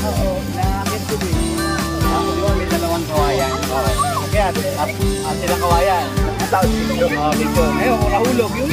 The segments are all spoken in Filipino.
Oo. Ko din. Ako ba may dalawang kawayan. Oo. Kaya, at, at sila kawayan. Tapos dito. Oh, picture. Ngayon, nahulog, yung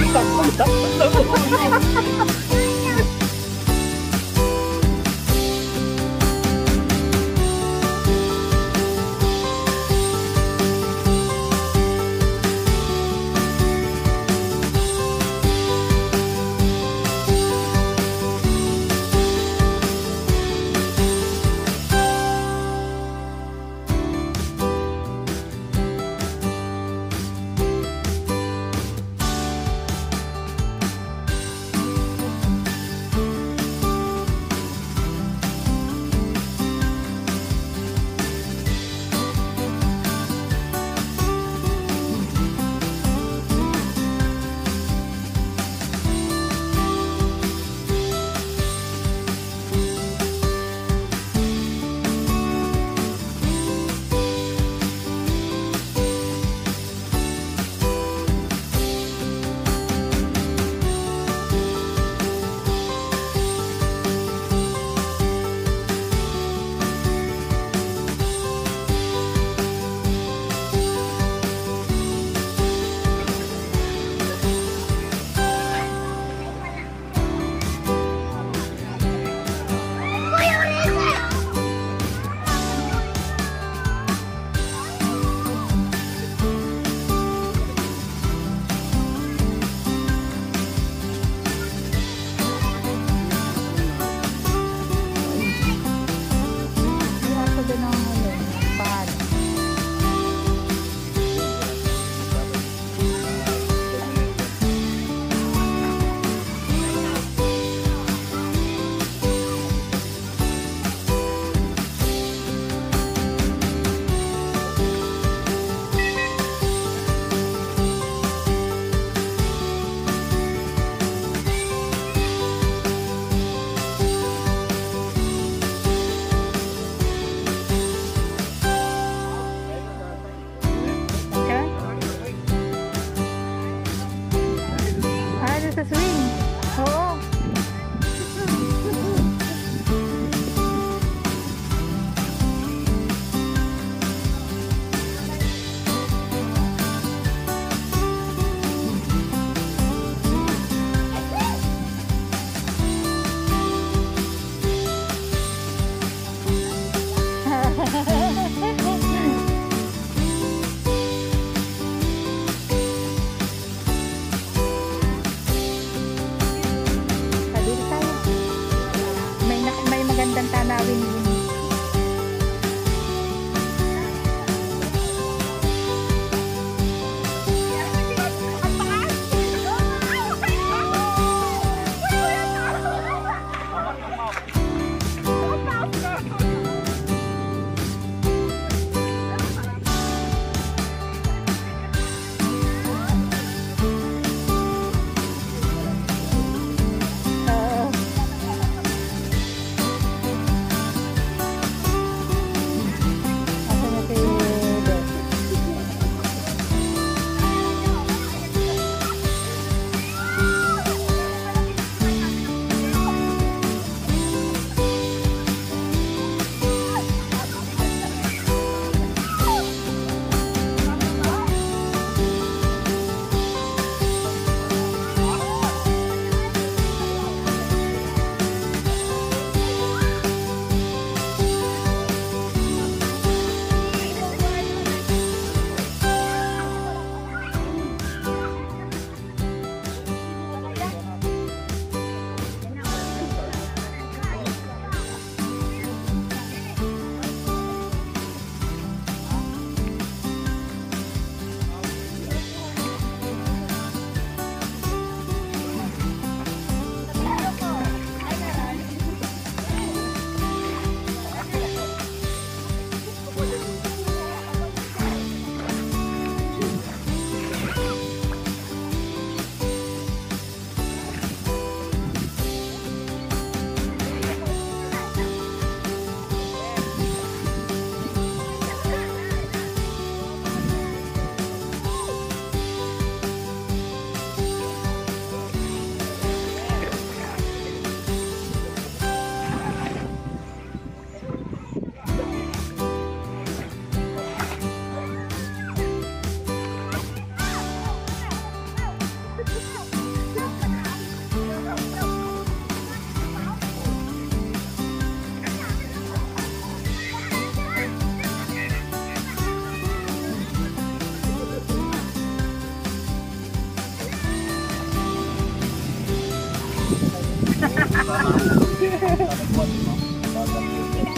quân nó và gặp được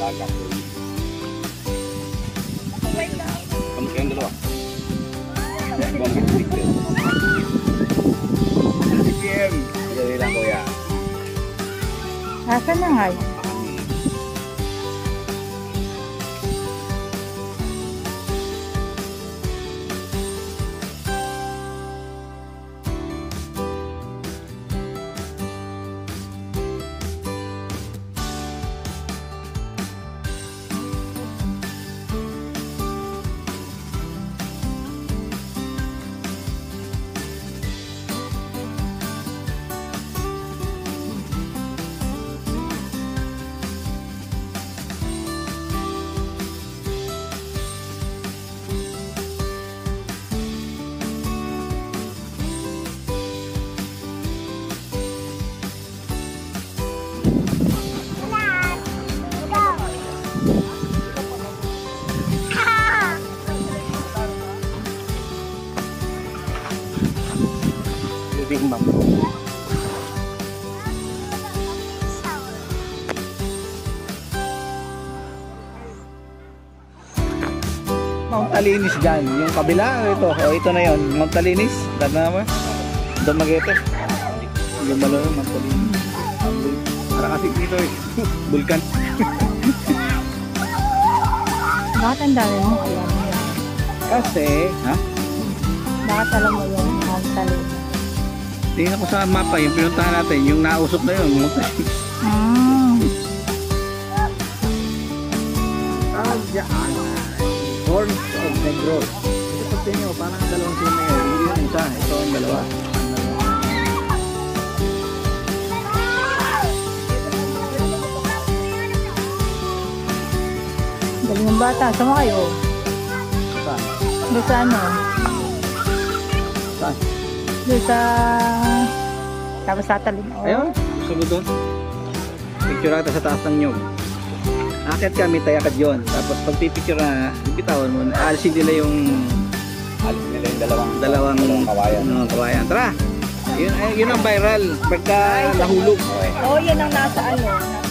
và gặp được không kém được đâu con cái gì được game giờ đi làm bồi à à cái này yun? Mac. Mount Talinis dyan. Yung kabila, ito. O, ito na yon Mount Talinis. Dad na naman. Dumaguete. Yung malo yung Mount Talinis. Para kasi dito eh. Vulkan. Bakit ang dami mo alam mo yan? Kasi, ha? Bakit alam mo yung Mount Talin? Tingnan ko sa mapa yung pinuntahan natin. Yung nausok na yun. Mount Talinis. Ah. Horns of Negros. Ito tingin mo, parang dalawang sila yun. Hindi yun isa. Ito ang dalawa. galing ng bata. Sama kayo. Saan? Doon sa ano? Saan? Doon sa... Tapos. Oh. Ayun, sunod doon. Picture natin sa taas ng nyog. Akit kami, tayakad yon. Tapos pag pipicture na, bitawan mo, alisin nila yung Alis nila yung dalawang dalawang dalawang kawayan. ano, kawayan. Tara! Yun, ay, yun ang viral. Pagka nahulog. Oo, yan ang nasa ano. Nasa